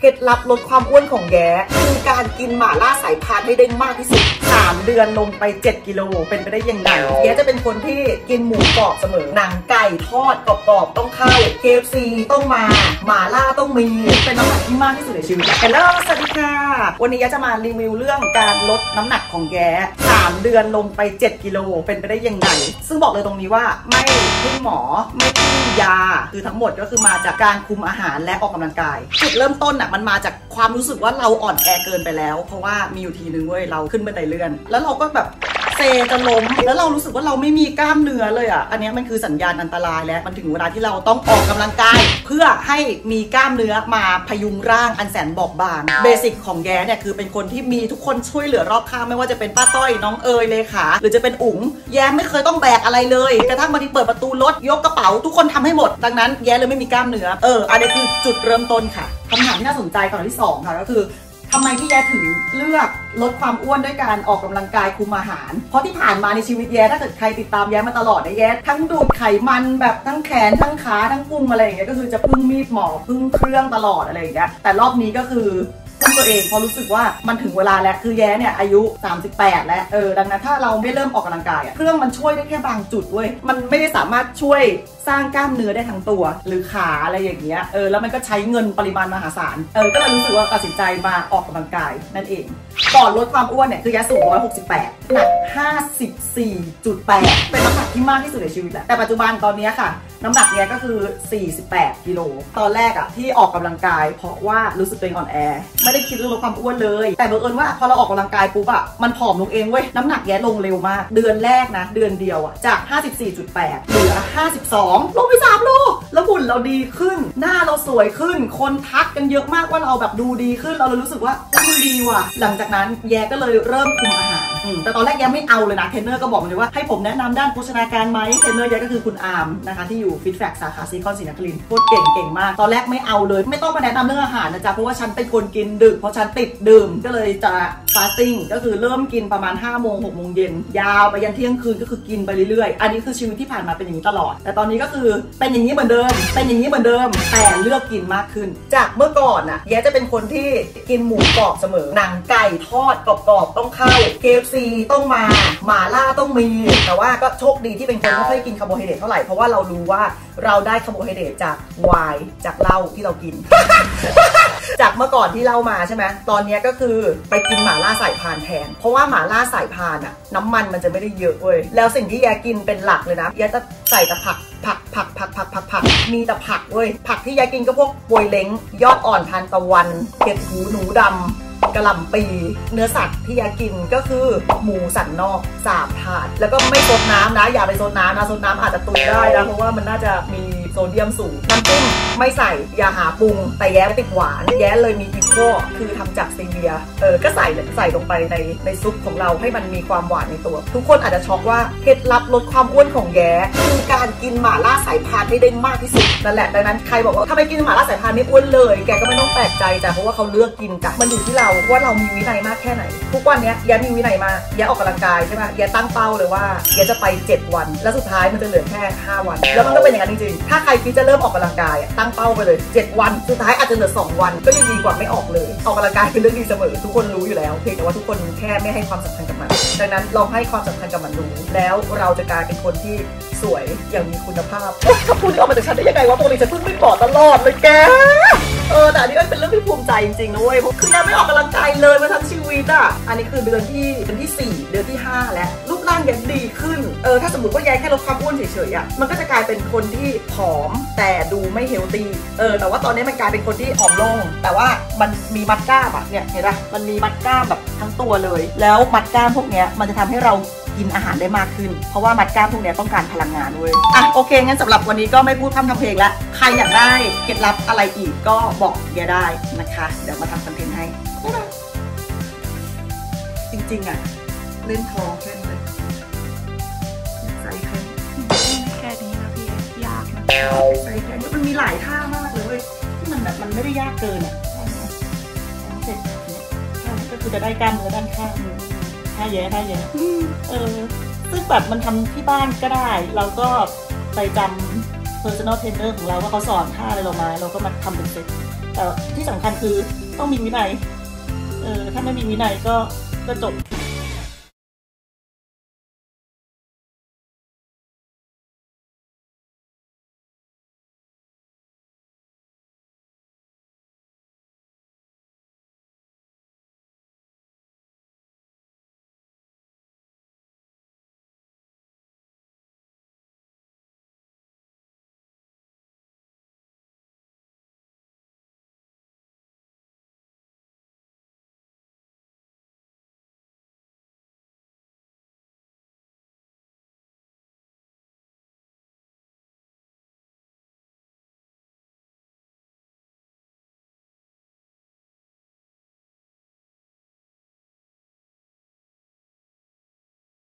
เคล็ดลับลดความอ้วนของแย้คือการกินหม่าล่าสายพานให้ได้มากที่สุด 3 เดือนลงไป 7 กิโลเป็นไปได้ยังไงแย้จะเป็นคนที่กินหมูกรอบเสมอ หนังไก่ทอดกรอบๆต้องเข้า KFC ต้องมาหม่าล่าต้องมี เป็นน้ำหนักที่มากที่สุดในชีวิตฮัลโหลสวัสดีค่ะ วันนี้แย้จะมารีวิวเรื่องการลดน้ำหนักของแย้3 เดือนลงไป 7 กิโลเป็นไปได้ยังไงซึ่งบอกเลยตรงนี้ว่าไม่พึ่งหมอไม่ พึ่งยา คือทั้งหมดก็คือมาจากการคุมอาหารและออกกำลังกายจุดเริ่มต้นอะมันมาจากความรู้สึกว่าเราอ่อนแอเกินไปแล้ว เพราะว่ามีอยู่ทีนึงเว้ยเราขึ้นบันไดเลื่อน แล้วเราก็แบบ เซจะล้มแล้วเรารู้สึกว่าเราไม่มีกล้ามเนื้อเลยอะอันนี้มันคือสัญญาณอันตรายแล้วมันถึงเวลาที่เราต้องออกกำลังกาย เพื่อให้มีกล้ามเนื้อมาพยุงร่างอันแสนบอบบางเบสิกของแย้เนี่ยคือเป็นคนที่มีทุกคนช่วยเหลือรอบข้างไม่ว่าจะเป็นป้าต้อยน้องเอ๋ยเลขาหรือจะเป็นอุ๋งแย้ไม่เคยต้องแบกอะไรเลยกระทั่งบางทีเปิดประตูรถยกกระเป๋า ทุกคนทำให้หมด ดังนั้นแย้เลยไม่มีกล้ามเนื้อเอออันนี้คือจุดเริ่มต้นค่ะคำถามที่น่าสนใจก่อนที่สองค่ะก็คือ ทำไมที่แย้ถึงเลือกลดความอ้วนด้วยการออกกำลังกายคุมอาหาร เพราะที่ผ่านมาในชีวิตแย้ถ้าเกิดใครติดตามแย้มาตลอดนะแย้ทั้งดูดไขมันแบบทั้งแขนทั้งขาทั้งพุงอะไรอย่างเงี้ยก็คือจะพึ่งมีดหมอพึ่งเครื่องตลอดอะไรอย่างเงี้ยแต่รอบนี้ก็คือ พึ่งตัวเองเพราะรู้สึกว่ามันถึงเวลาแล้วคือแย้เนี่ยอายุ 38 แล้วเออดังนั้นถ้าเราไม่เริ่มออกกำลังกายเครื่องมันช่วยได้แค่บางจุดเว้ยมันไม่ได้สามารถช่วยสร้างกล้ามเนื้อได้ทั้งตัว หรือขาอะไรอย่างเงี้ยเออแล้วมันก็ใช้เงินปริมาณมหาศาลเออก็เลยรู้สึกว่าตัดสินใจมาออกกำลังกายนั่นเองก่อนลดความอ้วนเนี่ยคือแย้สูง168หนัก 54.8 เป็นน้ำหนักที่มากที่สุดในชีวิตแหละแต่ปัจจุบันตอนนี้ค่ะ น้ำหนักเนี้ยก็คือ 48 กิโลตอนแรกอะที่ออกกำลังกาย เพราะว่ารู้สึกตัวเองอ่อนแอไม่ได้คิดเรื่องลดความอ้วนเลย แต่บังเอิญว่าพอเราออกกำลังกายปุ๊บอะมันผอมลงเองเว้ย น้ำหนักแย้ลงเร็วมาก เดือนแรกนะ เดือนเดียวอะจาก 54.8เหลือ 52 ลงไป 3 โล แล้วหุ่นเราดีขึ้น หน้าเราสวยขึ้น คนทักกันเยอะมากว่าเราแบบดูดีขึ้น เราเลยรู้สึกว่ามันดีว่ะ หลังจากนั้นแย้ก็เลยเริ่มคุมอาหารแต่ตอนแรกแย้ไม่เอาเลยนะเทรนเนอร์ก็บอกเลยว่าให้ผมแนะนำด้านโภชนาการไหมเทรนเนอร์แย้ก็คือคุณอาร์มนะคะที่อยู่ Fit Fac สาขาซีคอนศรีนครินโคตรเก่งเก่งมาก ตอนแรกไม่เอาเลย ไม่ต้องมาแนะนำเรื่องอาหารนะจ๊ะเพราะว่าฉันเป็นคนกินดึกเพราะฉันติดดื่มก็เลยจะfasting ก็คือเริ่มกินประมาณ5โมง6โมงเย็นยาวไปยันเที่ยงคืนก็คือกินไปเรื่อยๆ อันนี้คือชีวิตที่ผ่านมาเป็นอย่างนี้ตลอด แต่ตอนนี้ก็คือเป็นอย่างนี้เหมือนเดิม เป็นอย่างนี้เหมือนเดิม แต่เลือกกินมากขึ้น จากเมื่อก่อนน่ะแย้จะเป็นคนที่กินหมูกรอบเสมอหนังไก่ทอดกรอบๆต้องเข้า KFC ต้องมาหม่าล่าต้องมี แต่ว่าก็โชคดีที่เป็นคนไม่ค่อยกินคาร์โบไฮเดรตเท่าไหร่เพราะว่าเรารู้ว่าเราได้คาร์โบไฮเดรตจากไวน์จากเหล้าที่เรากิน จากเมื่อก่อนที่เล่ามาใช่ไหมตอนนี้ก็คือไปกินหมาล่าสายพานแทน เพราะว่าหมาล่าสายพานอะน้ำมันมันจะไม่ได้เยอะเว้ยแล้วสิ่งที่แยกินเป็นหลักเลยนะแยจะใส่แต่ผักผักผักผักผักผักผักมีแต่ผักเว้ยผักที่ยายกินก็พวกบวยเล้งยอดอ่อนทานตะวันเห็ดหูหนูดำกระหล่ำปีเนื้อสัตว์ที่ยากินก็คือหมูสันนอกสามถาด แล้วก็ไม่ซดน้ำนะ อย่าไปซดน้ำนะซดน้ำอาจจะตุยได้นะ เพราะว่ามันน่าจะมีโซเดียมสูง น้ำจิ้มไม่ใส่อย่าหาปรุง แต่แย้ติดหวาน แย้เลยมีอีโคคือทำจากซีเรียเออก็ใส่ใส่ลงไปในในซุปของเราให้มันมีความหวานในตัว ทุกคนอาจจะช็อกว่าเคล็ดลับลดความอ้วนของแย้คือการกินหม่าล่าสายพานให้ได้มากที่สุดนั่นแหละดังนั้นใครบอกว่าถ้าไม่กินหม่าล่าสายพานไม่อ้วนเลย แกก็ไม่ต้องแปลกใจจ้ะเพราะว่าเขาเลือกกินจ้ะมันอยู่ที่เราว่าเรามีวินัยมากแค่ไหน ทุกวันนี้แย้มีวินัยมากแย้ออกกำลังกายใช่ไหมแย้ตั้งเป้าเลยว่าแย้จะไป 7 วัน แล้วสุดท้ายมันจะเหลือแค่ 5 วัน แล้วมันก็เป็นอย่างนั้นจริงๆถ้าใครคิดจะเริ่มออกกำลังกายตั้งเป้าไปเลย 7 วัน สุดท้ายอาจจะเหลือ 2 วัน ก็ยังดีกว่าไม่ออกเลย ออกกำลังกายเป็นเรื่องดีเสมอ ทุกคนรู้อยู่แล้วเพียงแต่ว่าทุกคนแค่ไม่ให้ความสำคัญกับมัน ดังนั้นลองให้ความสำคัญกับมันดูแล้วเราจะกลายเป็นคนที่สวยอย่างมีคุณภาพคำพูดที่ออกมาจากฉันได้ยังไงวะปกติฉันพิ่งไม่บอกตลอดเลยแกเออแต่อันนี้ก็เป็นเรื่องที่ภูมิใจจริงๆนะเว้ยคือยังไม่ออกกำลังกายเลยมาทั้งชีวิตอะอันนี้คือเดือนที่เดือนที่ 4 เดือนที่ 5 แล้วรูป ร่างยังดีขึ้น เออถ้าสมมติว่ายายแค่ลดความอ้วนเฉยๆอะมันก็จะกลายเป็นคนที่ผอมแต่ดูไม่เฮลตี้เออแต่ว่าตอนนี้มันกลายเป็นคนที่ผอมลง แต่ว่ามันมีมัดกล้ามอะเนี่ยเห็นปะมันมีมัดกล้ามแบบทั้งตัวเลย แล้วมัดกล้ามพวกเนี้ยมันจะทำให้เรากินอาหารได้มากขึ้น เพราะว่ามัดกล้ามพวกเนี้ยต้องการพลังงานเว้ย อะโอเค งั้นสำหรับวันนี้ก็ไม่พูดพร่ำทำเพลงละ ใครอยากได้เคล็ดลับอะไรอีกก็บอกแกได้นะคะ เดี๋ยวมาทำคอนเทนต์ให้บ๊ายบายจริงๆอะ เล่นท้องแค่นี้ ใส่แค่นี้มันมีหลายท่ามากเลยเว้ยที่มันแบบมันไม่ได้ยากเกินอะเสร็จเนี่ยก็คือจะได้กล้ามเนื้อด้านข้างท่าแย่ท่าแย่เออซึ่งแบบมันทำที่บ้านก็ได้ เราก็ไปจำ personal trainer ของเราว่าเขาสอนท่าอะไรเรามา เราก็มาทำเป็นเซ็ตแต่ที่สำคัญคือต้องมีวินัยเออถ้าไม่มีวินัยก็ก็จบ